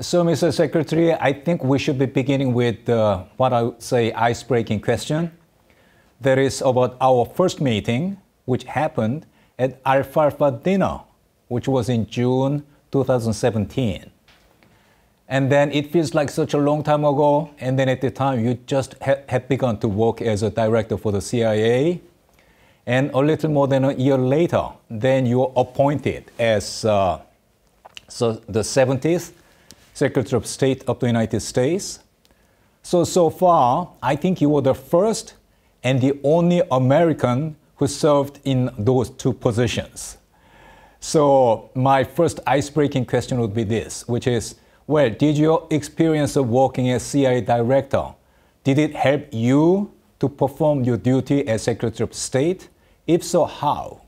So, Mr. Secretary, I think we should be beginning with uh, what I would say ice-breaking question. That is about our first meeting, which happened at Alfalfa Dinner, which was in June 2017. And then it feels like such a long time ago. And then at the time, you just ha- had begun to work as a director for the CIA. And a little more than a year later, then you were appointed as uh, so the 70th Secretary of State of the United States. So, so far, I think you were the first and the only American who served in those two positions. So, my first ice breaking question would be this, which is well, did your experience of working as CIA director, did it help you to perform your duty as Secretary of State? If so, how?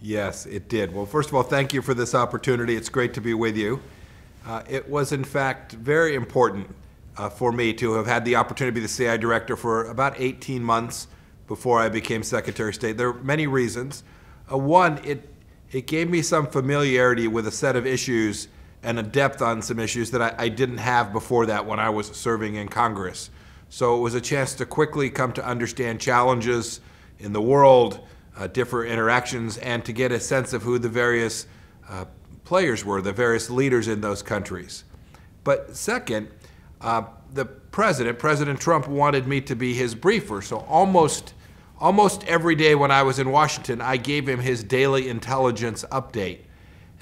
Yes, it did. Well, first of all, thank you for this opportunity. It's great to be with you. Uh, it was, in fact, very important uh, for me to have had the opportunity to be the CIA director for about 18 months before I became Secretary of State. There are many reasons. Uh, one, it, it gave me some familiarity with a set of issues and a depth on some issues that I, I, didn't have before that when I was serving in Congress. So it was a chance to quickly come to understand challenges in the world, uh, different interactions, and to get a sense of who the various uh, players were, the various leaders in those countries. But second, uh, the president, President Trump, wanted me to be his briefer. So almost, almost every day when I was in Washington, I gave him his daily intelligence update.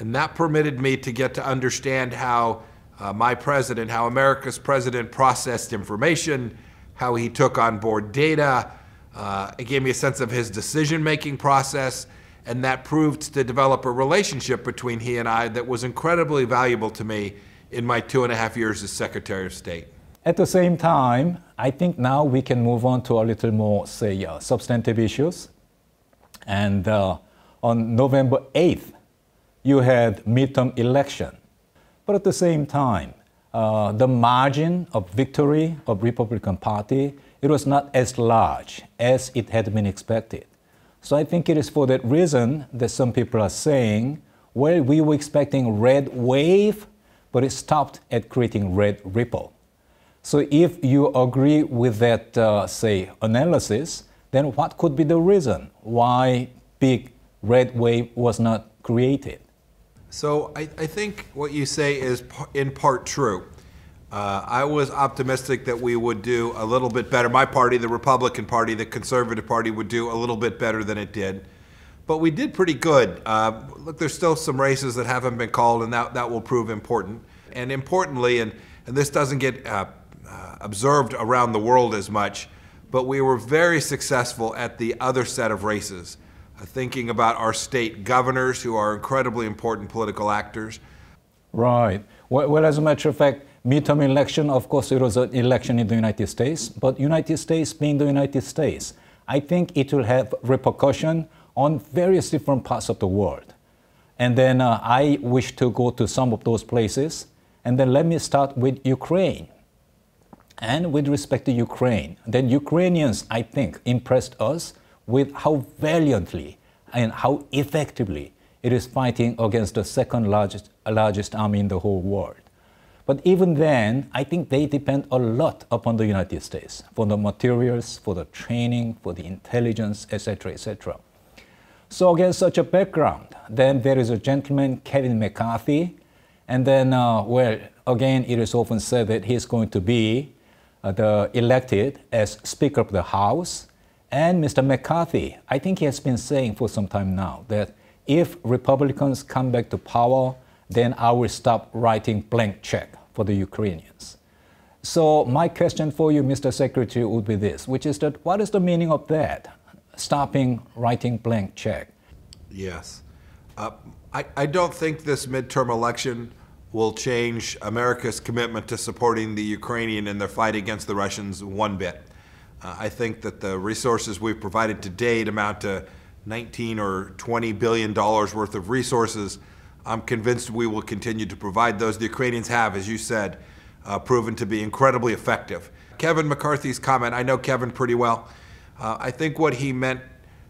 And that permitted me to get to understand how uh, my president, how America's president processed information, how he took on board data. Uh, it gave me a sense of his decision making process, and that proved to develop a relationship between he and I that was incredibly valuable to me in my two and a half years as Secretary of State. At the same time, I think now we can move on to a little more, say, uh, substantive issues. And uh, on November 8th, you had midterm election. But at the same time, uh, the margin of victory of Republican Party, it was not as large as it had been expected. So I think it is for that reason that some people are saying, well, we were expecting red wave, but it stopped at creating red ripple. So if you agree with that, uh, say, analysis, then what could be the reason why big red wave was not created? So I, I think what you say is in part true. Uh, I was optimistic that we would do a little bit better. My party, the Republican Party, the Conservative Party, would do a little bit better than it did. But we did pretty good. Uh, look, there's still some races that haven't been called, and that, that will prove important. And importantly, and, and this doesn't get uh, uh observed around the world as much, but we were very successful at the other set of races thinking about our state governors, who are incredibly important political actors. Right. Well, as a matter of fact, midterm election, of course, it was an election in the United States, but United States being the United States, I think it will have repercussion on various different parts of the world. And then uh, I wish to go to some of those places. And then let me start with Ukraine. And with respect to Ukraine, then Ukrainians, I think, impressed us with how valiantly and how effectively it is fighting against the second largest, largest army in the whole world. But even then, I think they depend a lot upon the United States for the materials, for the training, for the intelligence, etc., etc. So against such a background, then there is a gentleman, Kevin McCarthy, and then, uh, well, again, it is often said that he's going to be uh, the elected as Speaker of the House, and Mr. McCarthy, I think he has been saying for some time now that if Republicans come back to power, then I will stop writing blank check for the Ukrainians. So my question for you, Mr. Secretary, would be this, which is that what is the meaning of that? Stopping writing blank check. Yes. Uh, I, I don't think this midterm election will change America's commitment to supporting the Ukrainian in their fight against the Russians one bit. Uh, I think that the resources we've provided to date amount to 19 or 20 billion dollars worth of resources. I'm convinced we will continue to provide those. The Ukrainians have, as you said, uh, proven to be incredibly effective. Kevin McCarthy's comment, I know Kevin pretty well. Uh, I think what he meant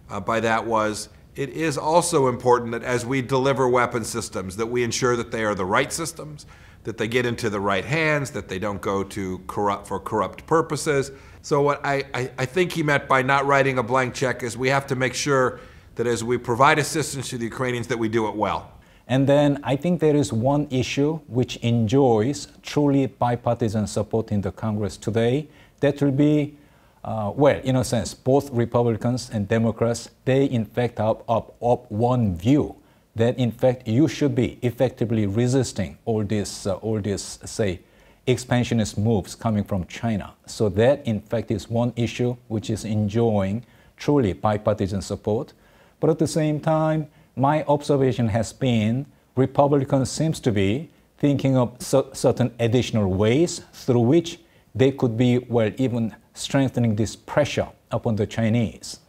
uh, by that was it is also important that as we deliver weapon systems, that we ensure that they are the right systems, that they get into the right hands, that they don't go to corrupt for corrupt purposes. So what I, I, I think he meant by not writing a blank check is we have to make sure that as we provide assistance to the Ukrainians that we do it well. And then I think there is one issue which enjoys truly bipartisan support in the Congress today. That will be, uh, well, in a sense, both Republicans and Democrats, they in fact have of one view that in fact you should be effectively resisting all this, uh, all this, say, expansionist moves coming from China. So that in fact is one issue which is enjoying truly bipartisan support. But at the same time, my observation has been Republicans seems to be thinking of certain additional ways through which they could be, well, even strengthening this pressure upon the Chinese.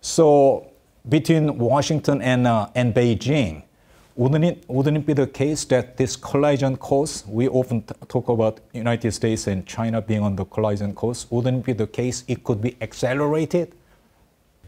So between Washington and, uh, and Beijing, wouldn't it, wouldn't it be the case that this collision course, we often talk about United States and China being on the collision course, wouldn't it be the case it could be accelerated?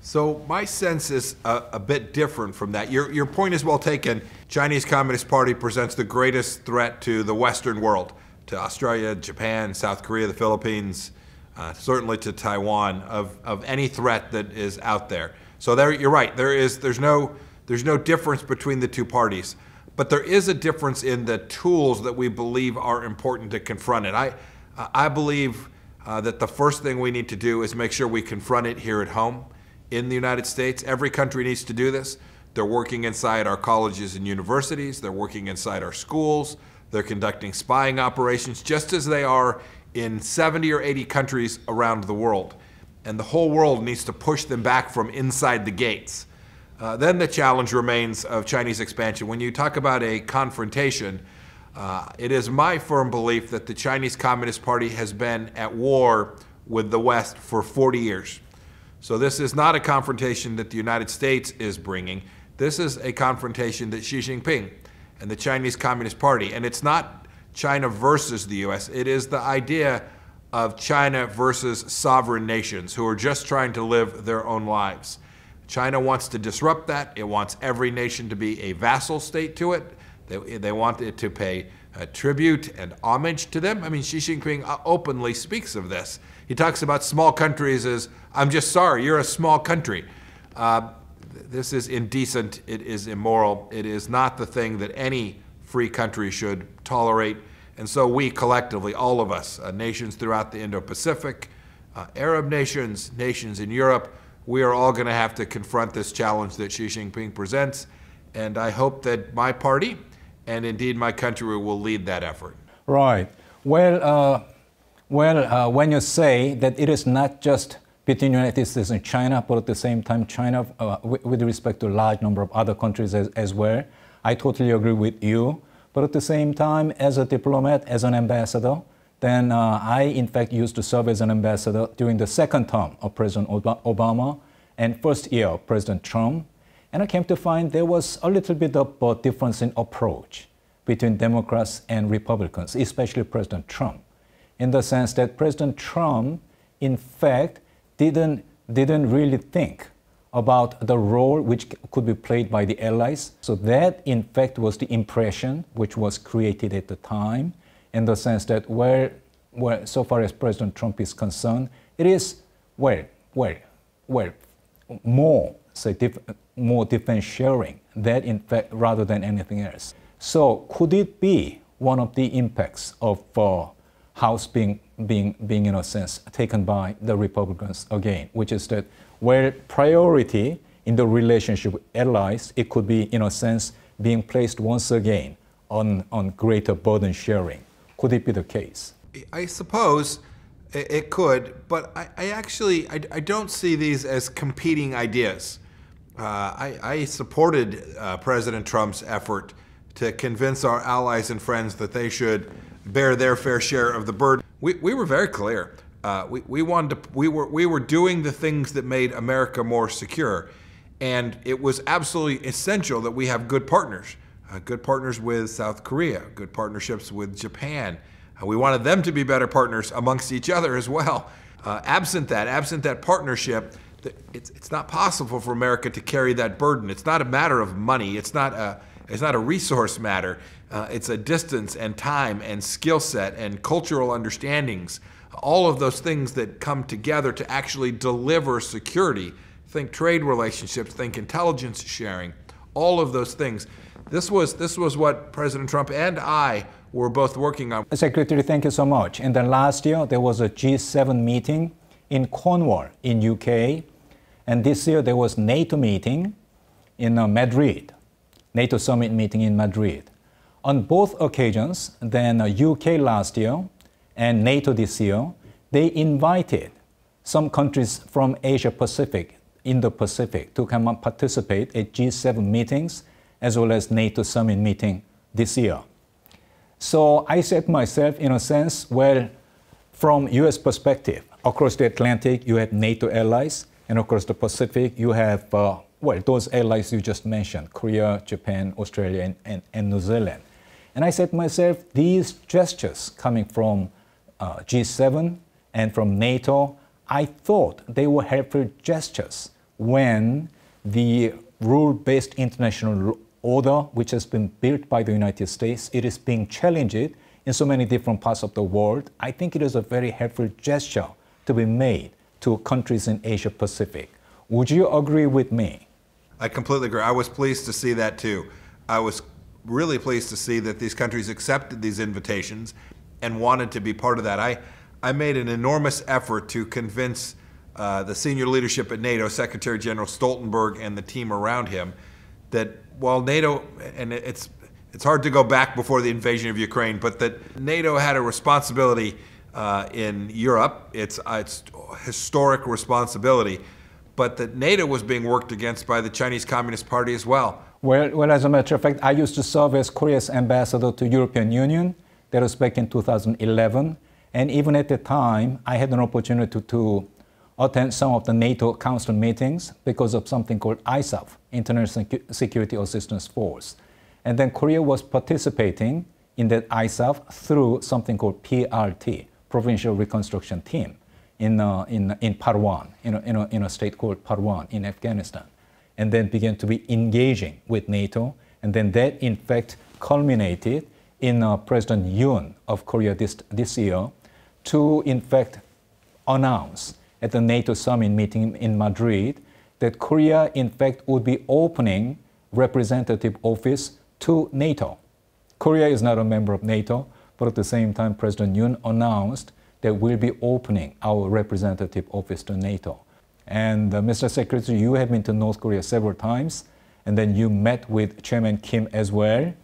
So my sense is a, a, bit different from that. Your, your point is well taken. Chinese Communist Party presents the greatest threat to the Western world, to Australia, Japan, South Korea, the Philippines, uh, certainly to Taiwan, of, of any threat that is out there. So there, you're right. There is, there's, no, there's no difference between the two parties. But there is a difference in the tools that we believe are important to confront it. I, I believe uh, that the first thing we need to do is make sure we confront it here at home in the United States. Every country needs to do this. They're working inside our colleges and universities, they're working inside our schools, they're conducting spying operations just as they are in 70 or 80 countries around the world. And the whole world needs to push them back from inside the gates. Uh, then the challenge remains of Chinese expansion. When you talk about a confrontation, uh, it is my firm belief that the Chinese Communist Party has been at war with the West for 40 years. So this is not a confrontation that the United States is bringing. This is a confrontation that Xi Jinping and the Chinese Communist Party, and it's not China versus the U.S., it is the idea of China versus sovereign nations who are just trying to live their own lives. China wants to disrupt that. It wants every nation to be a vassal state to it. They, they want it to pay uh, tribute and homage to them. I mean, Xi Jinping uh, openly speaks of this. He talks about small countries as, I'm just sorry, you're a small country. Uh, this is indecent. It is immoral. It is not the thing that any free country should tolerate. And so we collectively, all of us, uh, nations throughout the Indo-Pacific, uh, Arab nations, nations in Europe, we are all going to have to confront this challenge that Xi Jinping presents. And I hope that my party and indeed my country will lead that effort. Right. Well, uh, well, uh, when you say that it is not just between the United States and China, but at the same time, China, uh, with respect to a large number of other countries as, as well, I totally agree with you. But at the same time, as a diplomat, as an ambassador, then uh, I, in fact, used to serve as an ambassador during the second term of President Obama and first year of President Trump. And I came to find there was a little bit of a difference in approach between Democrats and Republicans, especially President Trump in the sense that President Trump, in fact, didn't, didn't really think about the role which could be played by the allies. So that, in fact, was the impression which was created at the time, in the sense that where, where so far as President Trump is concerned, it is where, where, where more, say, dif- more defense sharing, that in fact, rather than anything else. So could it be one of the impacts of uh, House being, being, being in a sense taken by the Republicans again, which is that where priority in the relationship with allies, it could be in a sense being placed once again on, on greater burden sharing. Could it be the case? I suppose it could, but I, I actually I, I, don't see these as competing ideas. Uh, I, I, supported uh, President Trump's effort to convince our allies and friends that they should bear their fair share of the burden. We, we were very clear. Uh, we, we wanted to, we were we were doing the things that made America more secure, and it was absolutely essential that we have good partners, uh, good partners with South Korea, good partnerships with Japan. Uh, we wanted them to be better partners amongst each other as well. Uh, absent that, absent that partnership, it's, it's not possible for America to carry that burden. It's not a matter of money. It's not a, it's not a resource matter. Uh, it's a distance and time and skill set and cultural understandings. All of those things that come together to actually deliver security. Think trade relationships, think intelligence sharing, all of those things. This was, this was what President Trump and I were both working on. Secretary, thank you so much. And then last year, there was a G7 meeting in Cornwall in UK. And this year, there was NATO meeting in uh, Madrid, NATO summit meeting in Madrid. On both occasions, then uh, UK last year and NATO this year, they invited some countries from Asia Pacific, Indo-Pacific, to come and participate at G7 meetings as well as NATO summit meeting this year. So I said myself, in a sense, well, from U.S. perspective, across the Atlantic, you have NATO allies, and across the Pacific, you have, uh, well, those allies you just mentioned, Korea, Japan, Australia, and, and, and New Zealand. And I said to myself, these gestures coming from uh, G7 and from NATO, I thought they were helpful gestures when the rule-based international order which has been built by the United States, it is being challenged in so many different parts of the world. I think it is a very helpful gesture to be made to countries in Asia Pacific. Would you agree with me? I completely agree. I was pleased to see that too. I was really pleased to see that these countries accepted these invitations and wanted to be part of that. I, I made an enormous effort to convince uh, the senior leadership at NATO, Secretary General Stoltenberg and the team around him, that while NATO, and it's, it's hard to go back before the invasion of Ukraine, but that NATO had a responsibility uh, in Europe, it's, uh, it's historic responsibility, but that NATO was being worked against by the Chinese Communist Party as well. Well, well, as a matter of fact, I used to serve as Korea's ambassador to European Union. That was back in 2011. And even at the time, I had an opportunity to, to attend some of the NATO Council meetings because of something called ISAF, International Security Assistance Force. And then Korea was participating in that ISAF through something called PRT, Provincial Reconstruction Team, in, uh, in, in Parwan, in a, in, a, in a state called Parwan in Afghanistan. And then began to be engaging with NATO. And then that, in fact, culminated in uh, President Yoon of Korea this, this year to, in fact, announce at the NATO summit meeting in Madrid that Korea, in fact, would be opening representative office to NATO. Korea is not a member of NATO, but at the same time, President Yoon announced that we'll be opening our representative office to NATO. And uh, Mr. Secretary, you have been to North Korea several times, and then you met with Chairman Kim as well.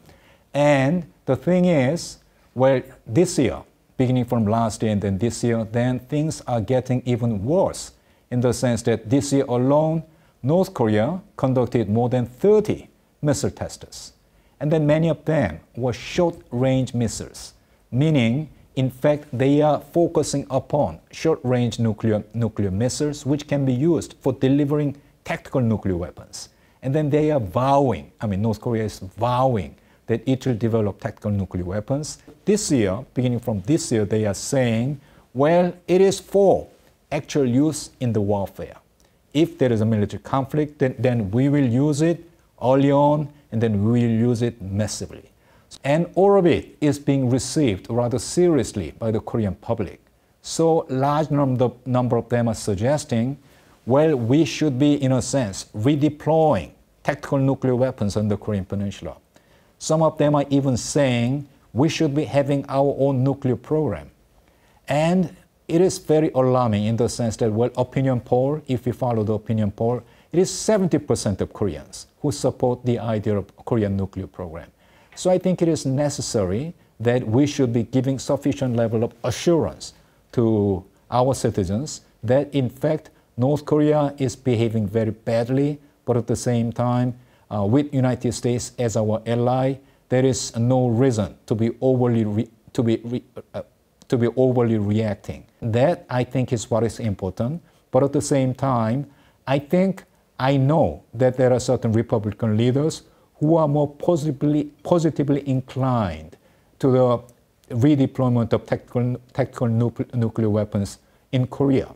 And the thing is, well, this year, beginning from last year and then this year, then things are getting even worse in the sense that this year alone, North Korea conducted more than 30 missile tests. And then many of them were short range missiles, meaning, in fact, they are focusing upon short range nuclear, nuclear missiles, which can be used for delivering tactical nuclear weapons. And then they are vowing, I mean, North Korea is vowing that it will develop tactical nuclear weapons. This year, beginning from this year, they are saying, well, it is for actual use in the warfare. If there is a military conflict, then, then we will use it early on, and then we will use it massively. And all of it is being received rather seriously by the Korean public. So large number, of them are suggesting, well, we should be, in a sense, redeploying tactical nuclear weapons on the Korean Peninsula. Some of them are even saying we should be having our own nuclear program. And it is very alarming in the sense that, well, opinion poll, if we follow the opinion poll, it is 70% of Koreans who support the idea of Korean nuclear program. So I think it is necessary that we should be giving sufficient level of assurance to our citizens that in fact North Korea is behaving very badly, but at the same time uh, with United States as our ally, there is no reason to be overly to be re- uh, to be overly reacting. That I think is what is important. But at the same time, I think I know that there are certain Republican leaders who are more positively positively inclined to the redeployment of tactical, tactical nuclear weapons in Korea.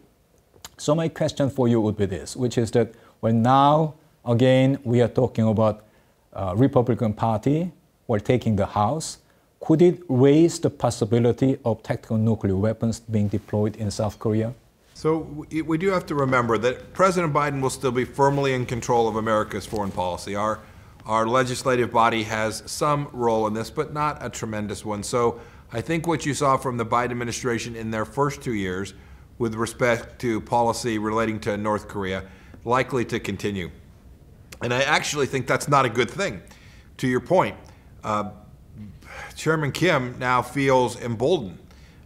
So my question for you would be this, which is that when now again we are talking about uh, Republican Party or taking the House, could it raise the possibility of tactical nuclear weapons being deployed in South Korea? So we do have to remember that President Biden will still be firmly in control of America's foreign policy. Our our legislative body has some role in this, but not a tremendous one. So I think what you saw from the Biden administration in their first two years with respect to policy relating to North Korea likely to continue. And I actually think that's not a good thing. To your point, uh, Chairman Kim now feels emboldened,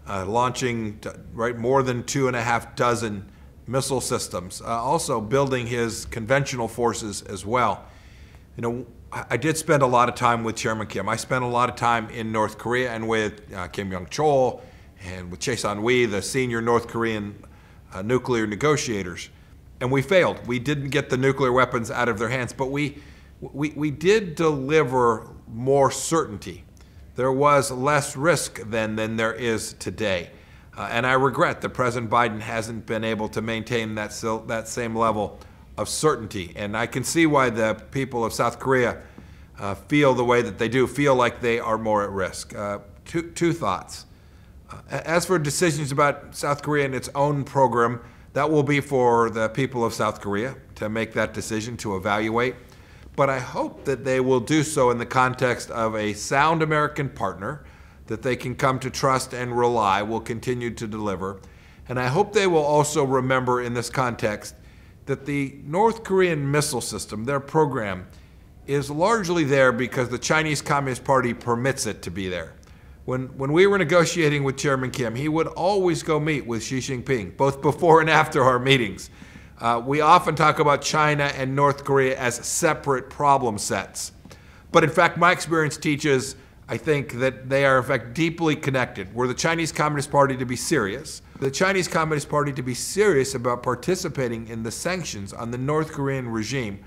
uh, launching right more than two and a half dozen missile systems, uh, also building his conventional forces as well. You know, I did spend a lot of time with Chairman Kim. I spent a lot of time in North Korea and with uh, Kim Young Chol and with Choi Son-hui, the senior North Korean uh, nuclear negotiators. And we failed. We didn't get the nuclear weapons out of their hands, but we, we, we did deliver more certainty. There was less risk then than there is today. Uh, and I regret that President Biden hasn't been able to maintain that, that same level of certainty. And I can see why the people of South Korea uh, feel the way that they do, feel like they are more at risk. Uh, two, two thoughts. Uh, as for decisions about South Korea and its own program, that will be for the people of South Korea to make that decision, to evaluate. But I hope that they will do so in the context of a sound American partner that they can come to trust and rely will continue to deliver. And I hope they will also remember in this context that the North Korean missile system, their program, is largely there because the Chinese Communist Party permits it to be there. When, when we were negotiating with Chairman Kim, he would always go meet with Xi Jinping, both before and after our meetings. Uh, we often talk about China and North Korea as separate problem sets. But in fact, my experience teaches, I think, that they are in fact deeply connected. Were the Chinese Communist Party to be serious, the Chinese Communist Party to be serious about participating in the sanctions on the North Korean regime,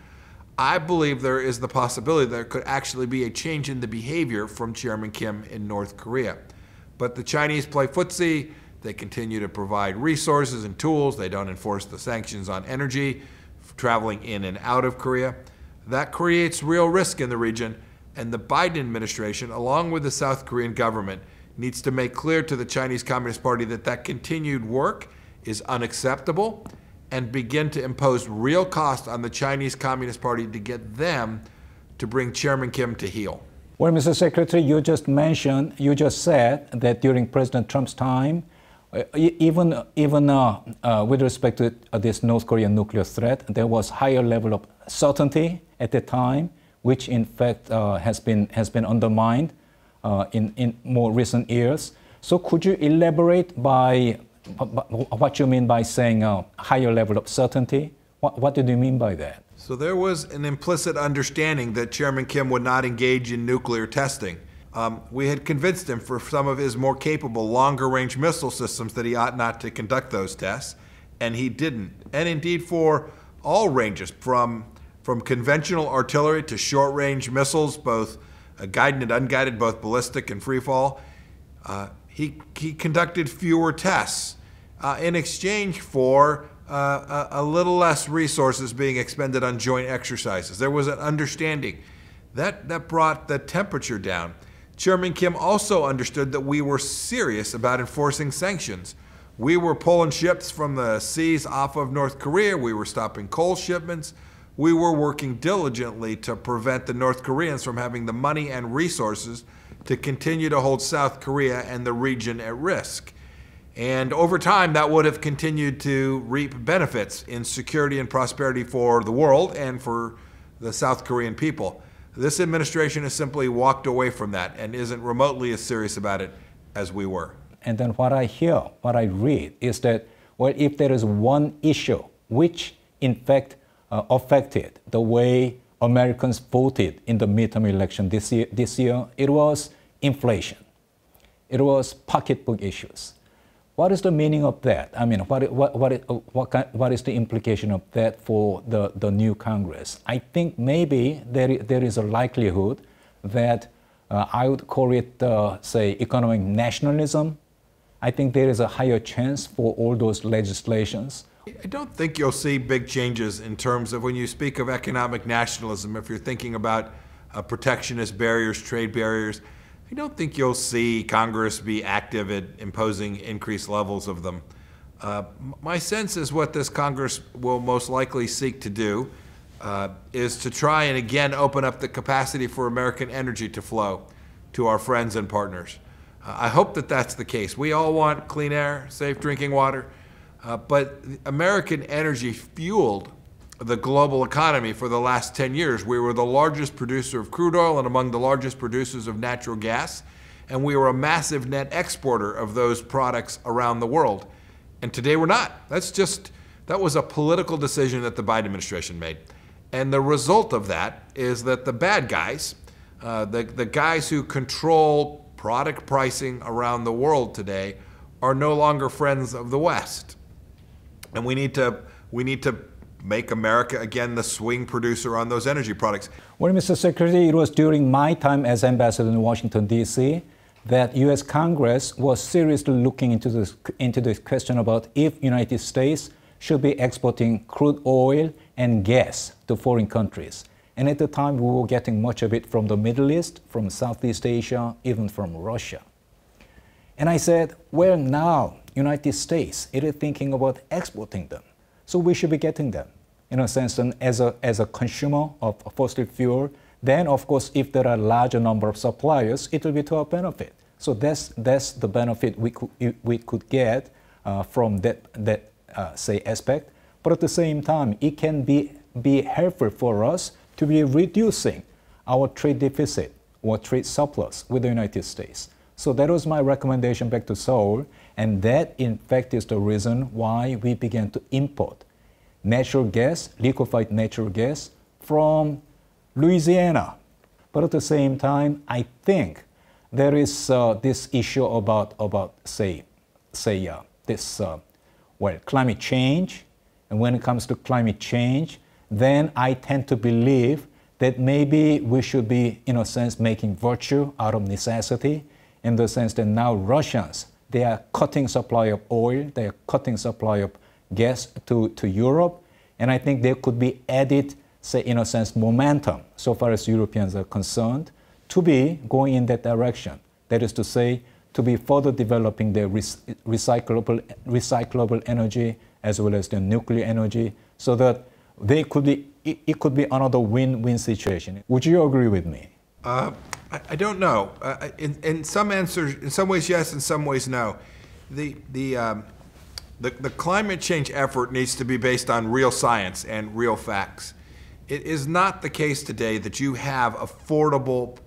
I believe there is the possibility there could actually be a change in the behavior from Chairman Kim in North Korea. But the Chinese play footsie. They continue to provide resources and tools. They don't enforce the sanctions on energy traveling in and out of Korea. That creates real risk in the region, and the Biden administration, along with the South Korean government, needs to make clear to the Chinese Communist Party that that continued work is unacceptable and begin to impose real cost on the Chinese Communist Party to get them to bring Chairman Kim to heel. Well, Mr. Secretary, you just mentioned, you just said that during President Trump's time, uh, even even uh, uh, with respect to uh, this North Korean nuclear threat, there was higher level of certainty at the time, which in fact uh, has been has been undermined in in more recent years. So, could you elaborate by what you mean by saying a higher level of certainty? What, what did you mean by that? So there was an implicit understanding that Chairman Kim would not engage in nuclear testing. Um, we had convinced him for some of his more capable longer range missile systems that he ought not to conduct those tests, and he didn't. And indeed, for all ranges, from, from conventional artillery to short range missiles, both uh, guided and unguided, both ballistic and free fall, uh, he, he conducted fewer tests uh, in exchange for uh, a, a, little less resources being expended on joint exercises. There was an understanding. That, that brought the temperature down. Chairman Kim also understood that we were serious about enforcing sanctions. We were pulling ships from the seas off of North Korea. We were stopping coal shipments. We were working diligently to prevent the North Koreans from having the money and resources to continue to hold South Korea and the region at risk. And over time, that would have continued to reap benefits in security and prosperity for the world and for the South Korean people. This administration has simply walked away from that and isn't remotely as serious about it as we were. And then what I hear, what I read, is that, well, if there is one issue which, in fact, uh, affected the way Americans voted in the midterm election this year, this year, it was inflation. It was pocketbook issues. What is the meaning of that? I mean, what, what, what, what, what is the implication of that for the, the new Congress? I think maybe there, there is a likelihood that uh, I would call it, uh, say, economic nationalism. I think there is a higher chance for all those legislations I don't think you'll see big changes in terms of when you speak of economic nationalism, if you're thinking about uh, protectionist barriers, trade barriers. I don't think you'll see Congress be active at imposing increased levels of them. Uh, my sense is what this Congress will most likely seek to do uh, is to try and again open up the capacity for American energy to flow to our friends and partners. Uh, I hope that that's the case. We all want clean air, safe drinking water, uh, but American energy fueled the global economy for the last 10 years. We were the largest producer of crude oil and among the largest producers of natural gas, and we were a massive net exporter of those products around the world. And today we're not. That's just, that was a political decision that the Biden administration made. And the result of that is that the bad guys, uh, the, the guys who control product pricing around the world today, are no longer friends of the West. And we need to, we need to make America again the swing producer on those energy products. Well, Mr. Secretary, it was during my time as ambassador in Washington, D.C that U.S. Congress was seriously looking into this, into this question about if United States should be exporting crude oil and gas to foreign countries. And at the time, we were getting much of it from the Middle East, from Southeast Asia, even from Russia. And I said, well, now United States it is thinking about exporting them, so we should be getting them. In a sense, and as a as a consumer of fossil fuel, then, of course, if there are a larger number of suppliers, it will be to our benefit. So that's, that's the benefit we could, we could get uh, from that, that uh, say, aspect. But at the same time, it can be, be helpful for us to be reducing our trade deficit or trade surplus with the United States. So that was my recommendation back to Seoul, and that in fact is the reason why we began to import natural gas, liquefied natural gas from Louisiana. But at the same time, I think there is uh, this issue about, about say, say uh, this, uh, well, climate change. And when it comes to climate change, then I tend to believe that maybe we should be, in a sense, making virtue out of necessity, in the sense that now Russians, they are cutting supply of oil, they are cutting supply of gas to, to Europe, and I think there could be added say, in a sense, momentum, so far as Europeans are concerned, to be going in that direction. That is to say, to be further developing their recyclable, recyclable energy as well as the nuclear energy so that they could be, it, it could be another win-win situation. Would you agree with me? Uh, I, I, don't know. Uh, in, in some answers, in some ways yes, in some ways no. The, the, um, the, the climate change effort needs to be based on real science and real facts. It is not the case today that you have affordable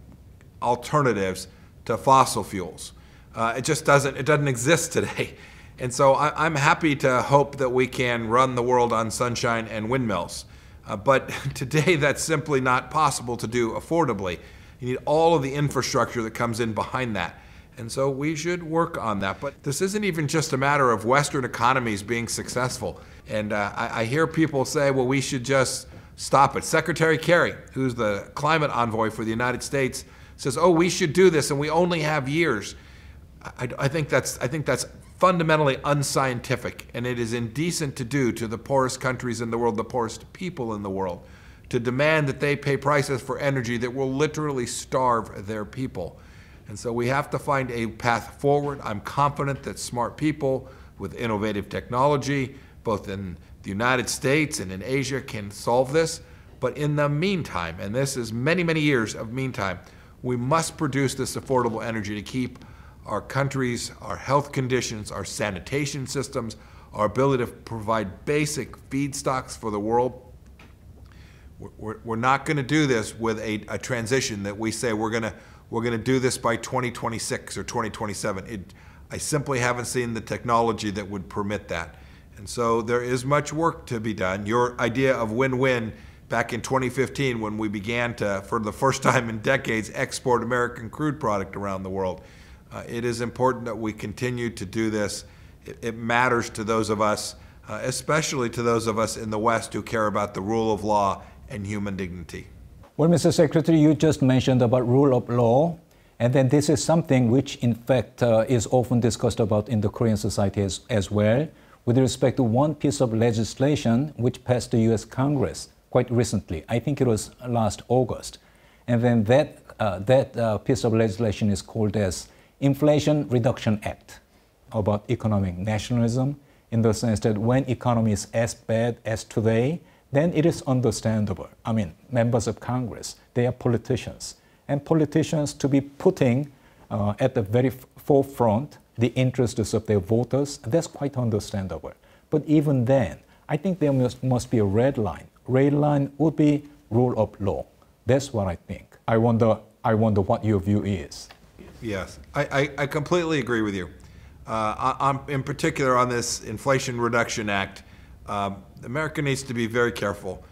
alternatives to fossil fuels. Uh, it just doesn't, it doesn't exist today. And so I, am happy to hope that we can run the world on sunshine and windmills. Uh, but today that's simply not possible to do affordably. You need all of the infrastructure that comes in behind that. And so we should work on that. But this isn't even just a matter of Western economies being successful. And uh, I, I hear people say, well, we should just stop it. Secretary Kerry, who's the climate envoy for the United States, says, "Oh, we should do this, and we only have years." I, I, think that's I think that's fundamentally unscientific, and it is indecent to do to the poorest countries in the world, the poorest people in the world, to demand that they pay prices for energy that will literally starve their people. And so we have to find a path forward. I'm confident that smart people with innovative technology, both in the United States and in Asia can solve this. But in the meantime, and this is many, many years of meantime, we must produce this affordable energy to keep our countries, our health conditions, our sanitation systems, our ability to provide basic feedstocks for the world. We're, we're not going to do this with a, a, transition that we say we're going to we're going to do this by 2026 or 2027. It, I simply haven't seen the technology that would permit that. And so there is much work to be done. Your idea of win-win back in 2015 when we began to, for the first time in decades, export American crude product around the world. Uh, it is important that we continue to do this. It, it matters to those of us, uh, especially to those of us in the West who care about the rule of law and human dignity. Well, Mr. Secretary, you just mentioned about rule of law, and then this is something which, in fact, uh, is often discussed about in the Korean society as, as well with respect to one piece of legislation which passed the US Congress quite recently. I think it was last August. And then that, uh, that uh, piece of legislation is called as Inflation Reduction Act about economic nationalism in the sense that when economy is as bad as today, then it is understandable. I mean, members of Congress, they are politicians. And politicians to be putting uh, at the very forefront the interests of their voters, that's quite understandable. But even then, I think there must, must be a red line. Red line would be rule of law. That's what I think. I wonder, I wonder what your view is. Yes, I, I, I completely agree with you. Uh, on, in particular, on this Inflation Reduction Act, um, America needs to be very careful.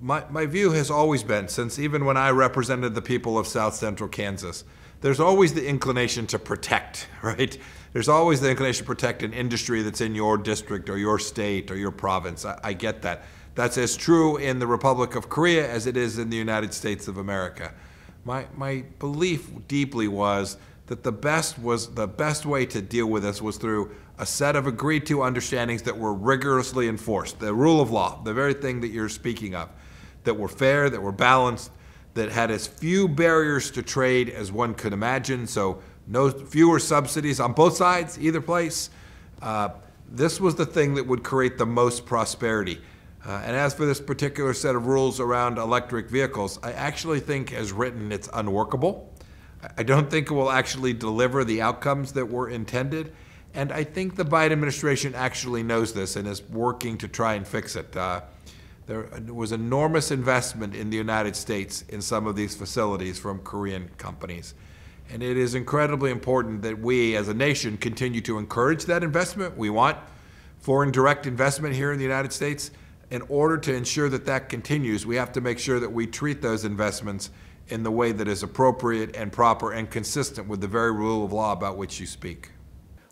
My, my view has always been, since even when I represented the people of South Central Kansas, there's always the inclination to protect, right? There's always the inclination to protect an industry that's in your district or your state or your province. I, I get that. That's as true in the Republic of Korea as it is in the United States of America. My, my belief deeply was that the best was the best way to deal with this was through a set of agreed to understandings that were rigorously enforced. The rule of law, the very thing that you're speaking of, that were fair, that were balanced, that had as few barriers to trade as one could imagine. So no fewer subsidies on both sides, either place. Uh, this was the thing that would create the most prosperity. Uh, and as for this particular set of rules around electric vehicles, I actually think, as written, it's unworkable. I don't think it will actually deliver the outcomes that were intended. And I think the Biden administration actually knows this and is working to try and fix it. Uh, there was enormous investment in the United States in some of these facilities from Korean companies. And it is incredibly important that we as a nation continue to encourage that investment. We want foreign direct investment here in the United States. In order to ensure that that continues, we have to make sure that we treat those investments in the way that is appropriate and proper and consistent with the very rule of law about which you speak.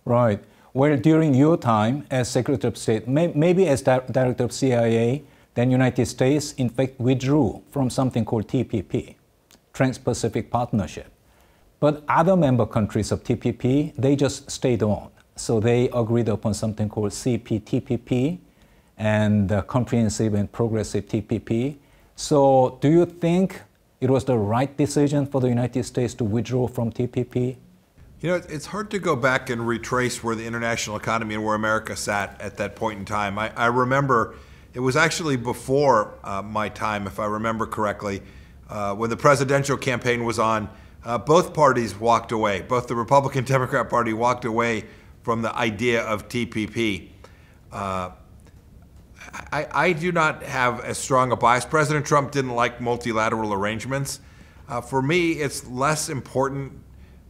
Right. Well, during your time as Secretary of State, may, maybe as di Director of CIA, then United States in fact withdrew from something called TPP, Trans-Pacific Partnership. But other member countries of TPP, they just stayed on. So they agreed upon something called CPTPP and Comprehensive and Progressive TPP. So do you think it was the right decision for the United States to withdraw from TPP? You know, it's hard to go back and retrace where the international economy and where America sat at that point in time. I, I remember it was actually before uh, my time, if I remember correctly, uh, when the presidential campaign was on. Uh, both parties walked away. Both the Republican Democrat Party walked away from the idea of TPP. Uh, I, I, do not have as strong a bias. President Trump didn't like multilateral arrangements. Uh, for me, it's less important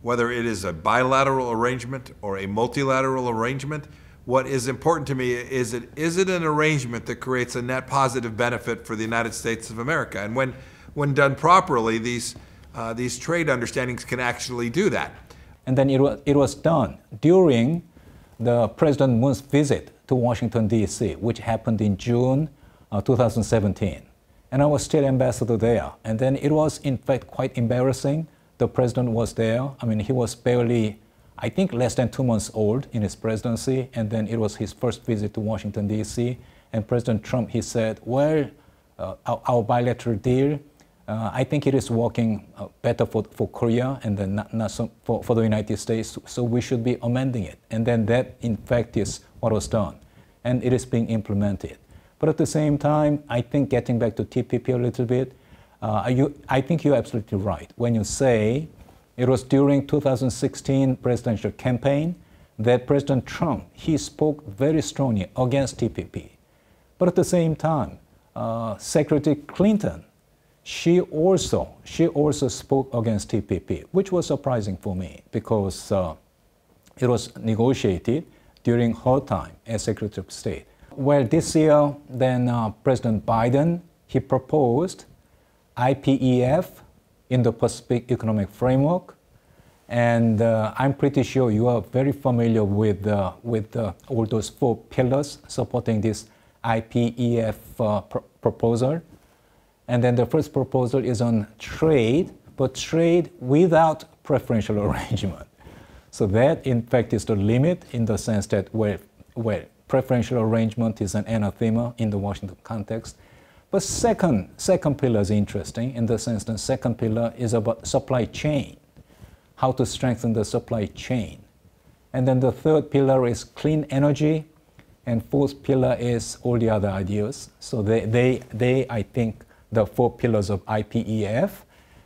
whether it is a bilateral arrangement or a multilateral arrangement. What is important to me is it is it an arrangement that creates a net positive benefit for the United States of America? And when when done properly, these uh, these trade understandings can actually do that. And then it was, it was done during the President Moon's visit to Washington, D.C., which happened in June uh, 2017. And I was still ambassador there. And then it was, in fact, quite embarrassing. The president was there. I mean, he was barely, I think, less than two months old in his presidency. And then it was his first visit to Washington, D.C. And President Trump, he said, well, uh, our, our, bilateral deal, uh, I think it is working uh, better for, for Korea and then not, not so for, for the United States. So we should be amending it. And then that, in fact, is what was done. And it is being implemented. But at the same time, I think getting back to TPP a little bit, uh, you, I think you're absolutely right when you say it was during 2016 presidential campaign that President Trump, he spoke very strongly against TPP. But at the same time, uh, Secretary Clinton, she also, she also spoke against TPP, which was surprising for me because uh, it was negotiated during her time as Secretary of State. Well, this year, then uh, President Biden, he proposed IPEF, Indo-Pacific Economic Framework, and uh, I'm pretty sure you are very familiar with, uh, with uh, all those four pillars supporting this IPEF uh, pr proposal. And then the first proposal is on trade, but trade without preferential arrangement. So that, in fact, is the limit in the sense that where, where preferential arrangement is an anathema in the Washington context. But second, second pillar is interesting in the sense that second pillar is about supply chain, how to strengthen the supply chain. And then the third pillar is clean energy, and fourth pillar is all the other ideas. So they, they, they I think, the four pillars of IPEF.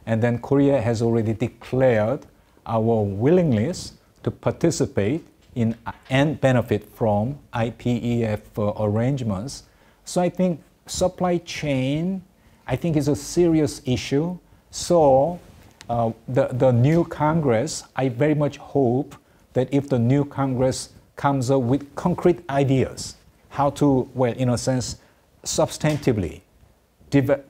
And then Korea has already declared our willingness to participate in and benefit from IPEF uh, arrangements. So I think supply chain, I think, is a serious issue. So uh, the, the new Congress, I very much hope that if the new Congress comes up with concrete ideas, how to, well, in a sense, substantively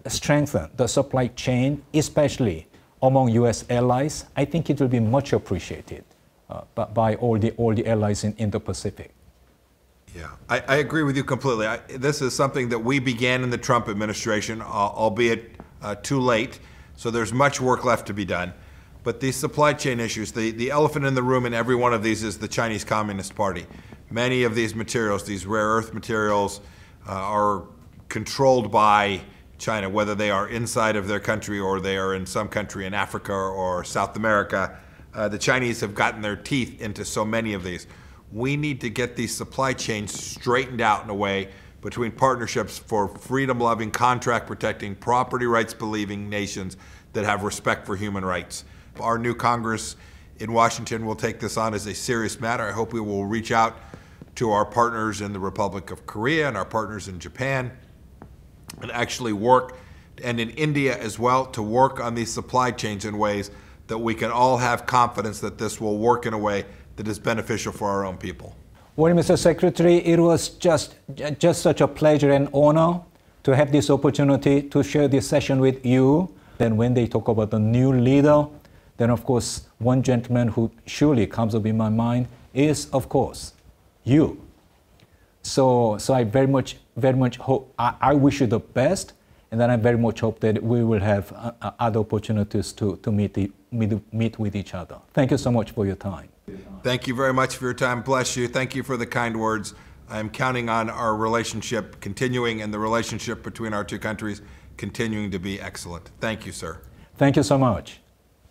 strengthen the supply chain, especially among U.S. allies, I think it will be much appreciated uh, by all the, all the allies in, in the Pacific. Yeah, I, I agree with you completely. I, this is something that we began in the Trump administration, uh, albeit uh, too late. So there's much work left to be done. But these supply chain issues, the, the elephant in the room in every one of these is the Chinese Communist Party. Many of these materials, these rare earth materials, uh, are controlled by China, whether they are inside of their country or they are in some country in Africa or South America. Uh, the Chinese have gotten their teeth into so many of these we need to get these supply chains straightened out in a way between partnerships for freedom loving, contract protecting, property rights believing nations that have respect for human rights. Our new Congress in Washington will take this on as a serious matter. I hope we will reach out to our partners in the Republic of Korea and our partners in Japan and actually work, and in India as well, to work on these supply chains in ways that we can all have confidence that this will work in a way that is beneficial for our own people. Well, Mr. Secretary, it was just, just such a pleasure and honor to have this opportunity to share this session with you. Then, when they talk about the new leader, then of course, one gentleman who surely comes up in my mind is, of course, you. So, so I very much, very much hope, I, I wish you the best, and then I very much hope that we will have uh, uh other opportunities to, to meet, the, meet, meet with each other. Thank you so much for your time. Thank you very much for your time. Bless you. Thank you for the kind words. I am counting on our relationship continuing and the relationship between our two countries continuing to be excellent. Thank you, sir. Thank you so much.